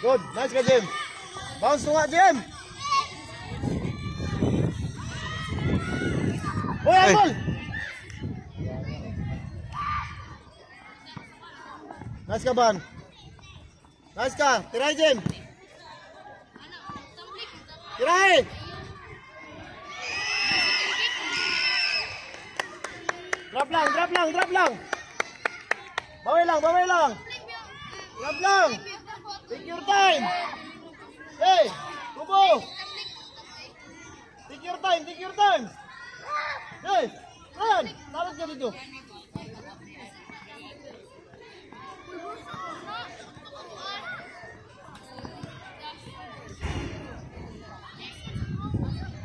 Good. Nice ka, Jim. Bounce to nga, Jim. Uy. Idol! Nice ka, Ban. Nice ka. Tiray, Jim. Tiray! Drop lang, drop lang, drop lang. Baway lang, baway lang. Drop lang. Take your time. Hey, Kubo. Take your time, take your time. Hey, run. Talot ka dito.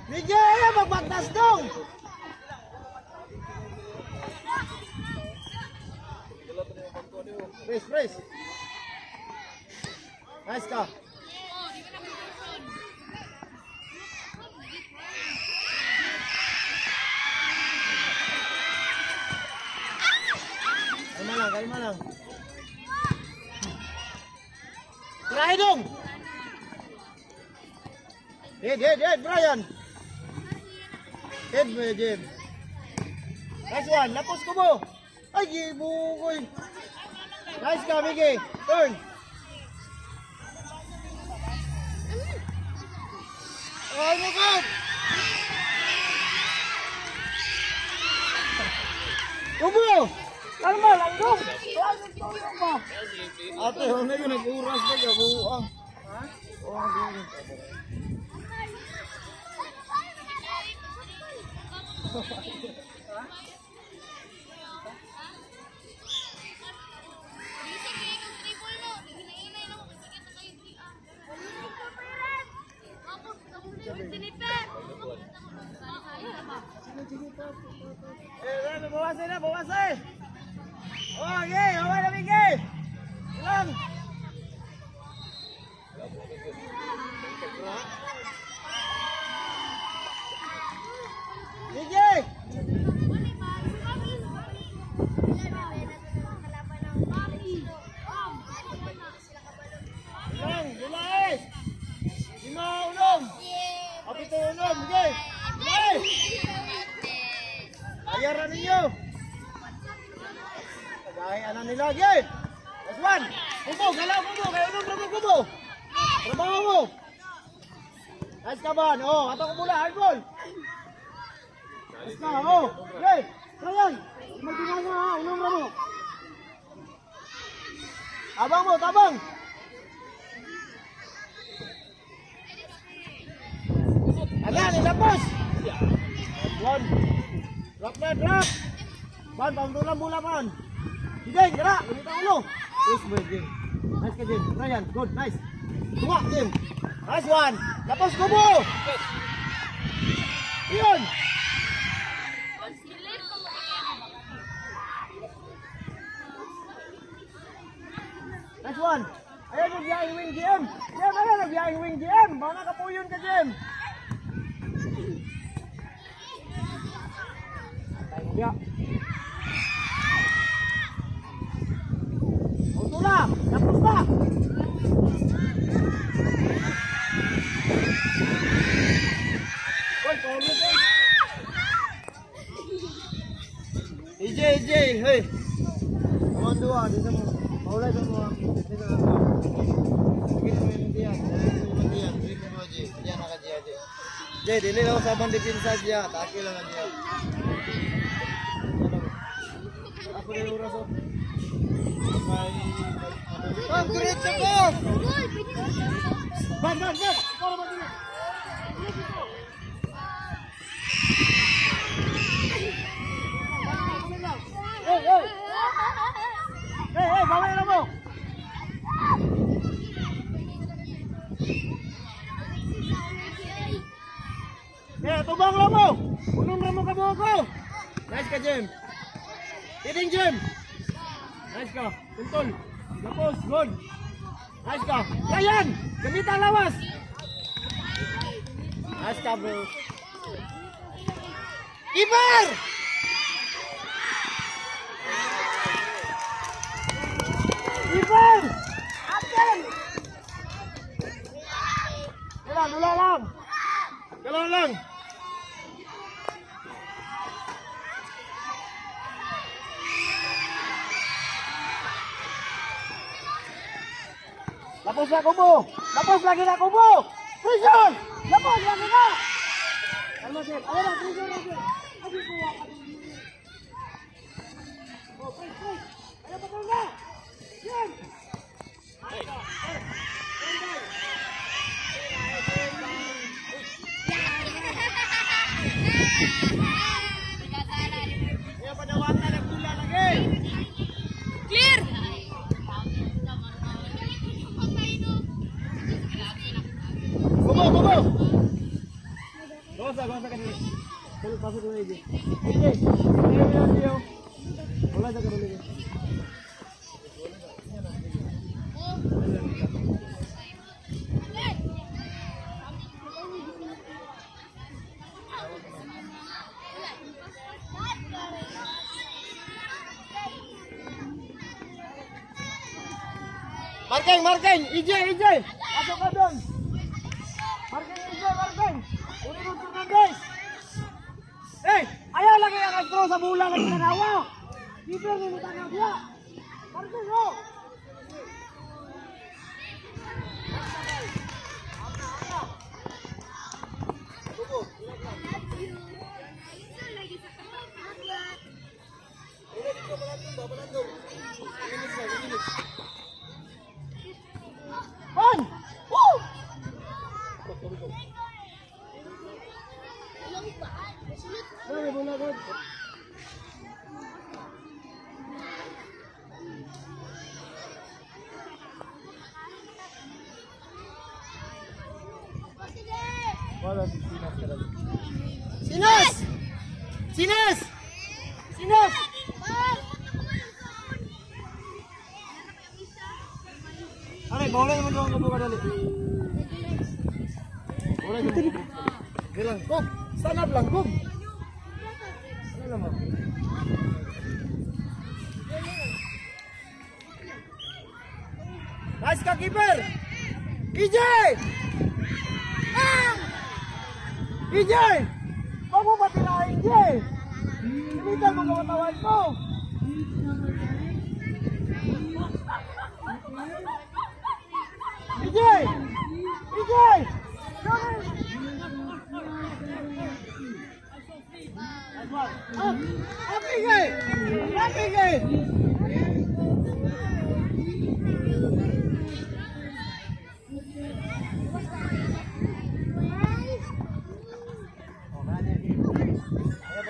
Miguel, magbagtas dong. Press, press. Nice ka. Kalma lang, kalma lang. Try dong. Head, head, head, Brian. Mo, Jim. Nice one. Lapos ko mo. Ay, gibukoy. Nice ka, Miggy. Turn. Oh my God! Kubo! Kalma lang dong! Ate, ano yun? Nag-uras na ka, buang. Ha? Oo, nag-uras. Eh, Ninyo! Tagayan nila, Gay! Last! Kubo, galaw kubo! Kayo nung kubo, kubo! Trabaho mo! Nice ka ba? Oh, ato ko mula, hardball! Nice ka, oh! Gay! Ryan! Magdinanga ha, unong mo! Abang mo, tabang! Ayan, ilapos! One. Drop na, drop! Ban, pauntulan mula, Ban! Sige, gerak! Ganito ang ulo! Yes, boy, Jim. Nice ka, Jim. Ryan, good, nice. Tunga, Jim. Nice one! Lapos kubo! Yun! Nice one! Ayan yung biyahing wing, Jim! Jim, ayan yung biyahing wing, Jim! Baka kapuyon ka, Jim! Ya. Auto lang! EJ, EJ, hey! Kawan dua, di sana. Maulay semua. Di sana. Kita main dia. Main dia. Dili mo aja. Dia nak aja aja. Jay, dili lang sa bang dipinsa dia. Taki lang aja. Ako na yung raso. Bang, mo! Eh, tubang lang mo! Unong na mo ka mo ko! Nice ka, Jem! Hitting, Jem! Nice ka! Tuntol! Lapos, good! Nice ka! Lawas! Nice ka, bro! Ibar! Ibar! Aten! lang, dula lang. Dalawa lang. Lapos na kubo! Lapos lagi na kubo! Prison! Lapos lagi na! Sir? Prison sir! Oh? Yan! Lagi! Clear! Kubo, kubo! Gosa, gosa ka dito. Pasok, pasok na lagi. Hindi, hindi na siyo. Wala sa karoon lagi. Marking, marking! EJ, EJ! Pasok ka guys. Eh, ayaw lagi ang agro sa bulan ng tanawa. Dito ang mga tanawa. Parang Wala si Sinas talaga. Sinas! Sinas! Sinas! Ano, bola naman doon ko buka dali. Bola naman. Bilang, Gog! Stand up lang, Gog! Ano naman? Nice ka, keeper! EJ! Ah! EJ! Huwag mo ba tirahin, EJ? Pilitan mo kawatawan ko!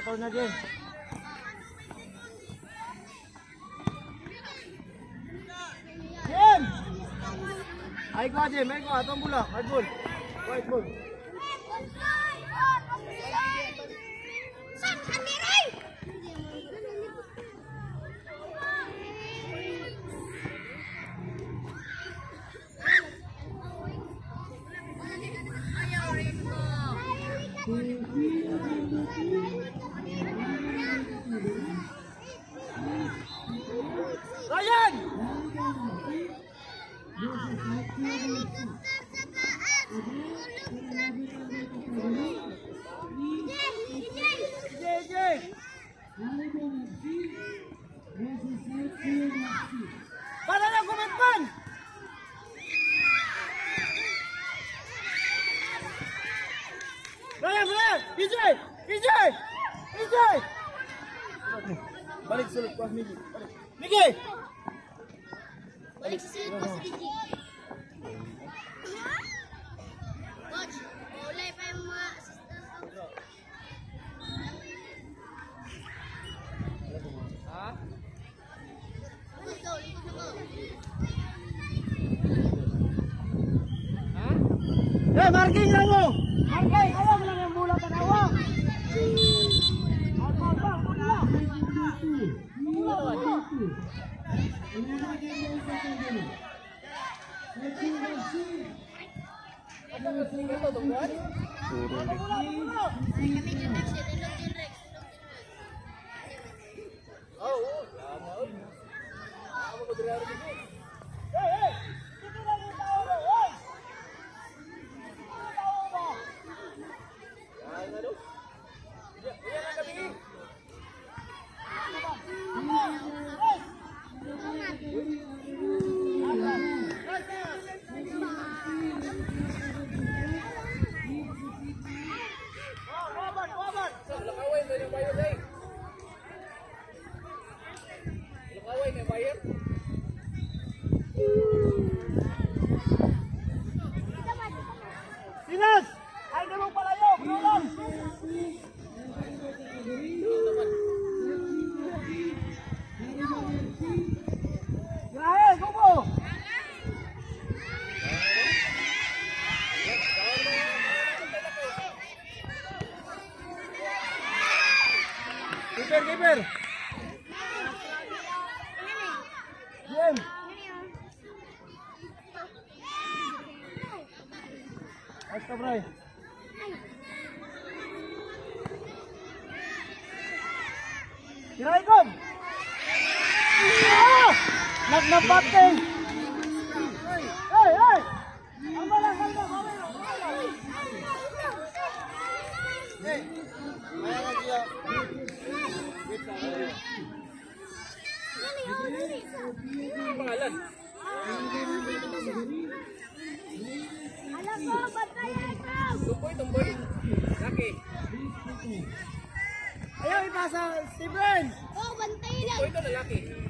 Ayo betul na din. Jim! Ay ko Jim, ay ko atong bola, white ball. White ball. Ryan! EJ, Ryan! Para EJ! Balik sulit pas Miki. Balik. Miki! Balik sa silid po si DJ. Coach, ulay pa yung mga assistant ko. Uy, go, likod na go. Eh, marking lang mo! Marking! Ayaw mo lang yung bola tanawa! Out, out, out, bola! Bola, bola! Ay, kami Sinas! Ay, ganun palayo! Ganun! Grahe, kubo! Keeper, keeper! Game! Kabray. Tira ikom. Ah! Nagnapateng. pasa si Ben! Oh, bantay lang! Ito lalaki.